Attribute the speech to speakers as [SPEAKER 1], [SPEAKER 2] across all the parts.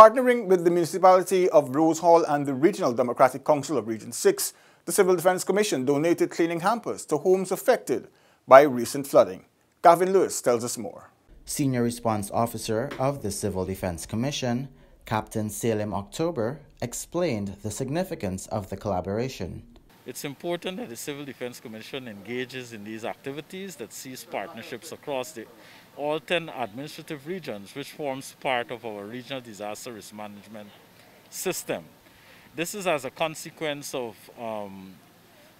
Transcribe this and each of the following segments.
[SPEAKER 1] Partnering with the municipality of Rose Hall and the Regional Democratic Council of Region 6, the Civil Defense Commission donated cleaning hampers to homes affected by recent flooding. Gavin Lewis tells us more.
[SPEAKER 2] Senior Response Officer of the Civil Defense Commission, Captain Salem October, explained the significance of the collaboration.
[SPEAKER 3] It's important that the Civil Defense Commission engages in these activities that sees partnerships across the, all 10 administrative regions, which forms part of our regional disaster risk management system. This is as a consequence of um,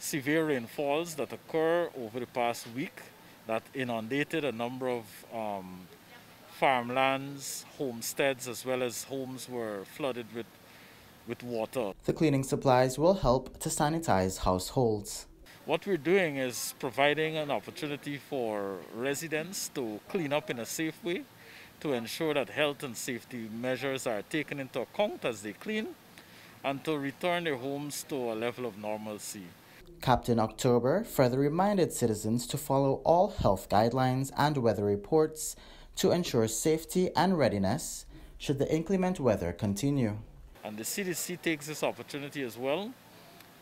[SPEAKER 3] severe rainfalls that occur over the past week that inundated a number of um, farmlands, homesteads, as well as homes were flooded with with water.
[SPEAKER 2] The cleaning supplies will help to sanitize households.
[SPEAKER 3] What we're doing is providing an opportunity for residents to clean up in a safe way to ensure that health and safety measures are taken into account as they clean and to return their homes to a level of normalcy.
[SPEAKER 2] Captain October further reminded citizens to follow all health guidelines and weather reports to ensure safety and readiness should the inclement weather continue.
[SPEAKER 3] And the CDC takes this opportunity as well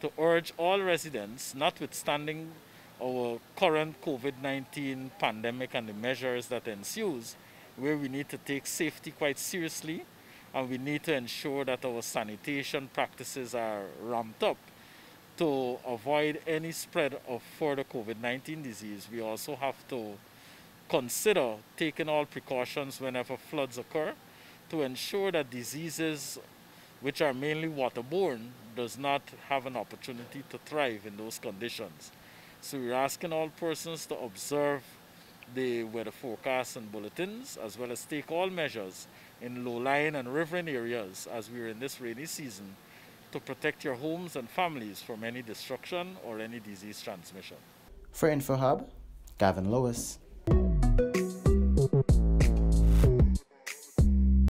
[SPEAKER 3] to urge all residents, notwithstanding our current COVID-19 pandemic and the measures that ensues, where we need to take safety quite seriously and we need to ensure that our sanitation practices are ramped up to avoid any spread of further COVID-19 disease. We also have to consider taking all precautions whenever floods occur to ensure that diseases which are mainly waterborne, does not have an opportunity to thrive in those conditions. So we're asking all persons to observe the weather forecasts and bulletins, as well as take all measures in low-lying and riverine areas as we're in this rainy season to protect your homes and families from any destruction or any disease transmission.
[SPEAKER 2] For InfoHub, Gavin Lewis.